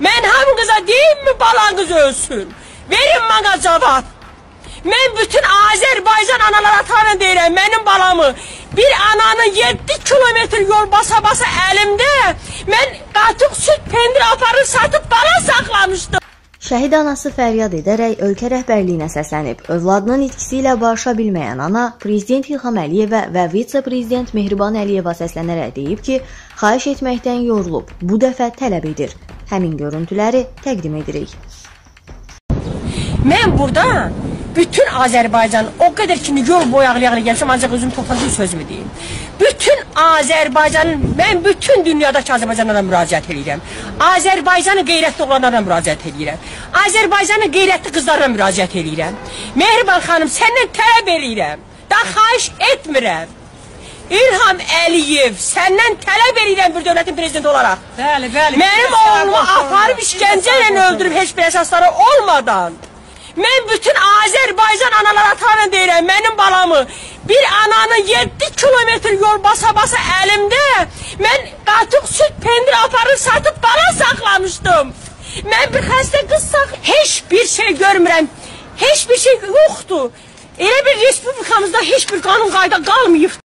Mən hamı qıza deyim mi balanız ölsün? Verin bana cavab. Mən bütün Azərbaycan analara tanı deyirəm mənim balamı. Bir ananın 7 kilometr yol basa-basa əlimdə mən qatıq süt pendir aparıb satıb bala saxlamışdım. Şəhid anası fəryad edərək ölkə rəhbərliyinə səslənib. Övladının itkisi ilə barışa bilməyən ana prezident İlham Əliyevə və vitse-prezident Mehriban Əliyeva səslənərək deyib ki, xahiş etməkdən yorulub, bu dəfə tələb edir. Həmin görüntüləri təqdim edirik. Mən burada bütün Azərbaycan o qədər ki yol boyu ağlayağına gəlsəm ancaq özüm toplantıya sözümü deyim. Bütün Azərbaycanın mən bütün dünyadakı Azərbaycanlara müraciət edirəm. Azərbaycanın qeyrətli oğlanlarına müraciət edirəm. Azərbaycanın qeyrətli qızlarına müraciət edirəm. Mehriban xanım səndən tələb edirəm. Da xahiş etmirəm. İlham Əliyev, səndən tələb edirəm bir dövlətin prezidenti olaraq. Bəli, bəli. Mənim oğlumu aparıb işgəncə ilə öldürüb heç bir əsasları olmadan. Mən bütün Azərbaycan analar atanı deyirəm, mənim balamı. Bir ananın 7 kilometr yol basa-basa əlimdə, mən qatıq süt pendir aparıb satıb qala saxlamışdım. Mən bir xəstə qızsaq, heç bir şey görmürəm. Heç bir şey yoxdur. Elə bir respublikamızda heç bir qanun qayda qalmayıb.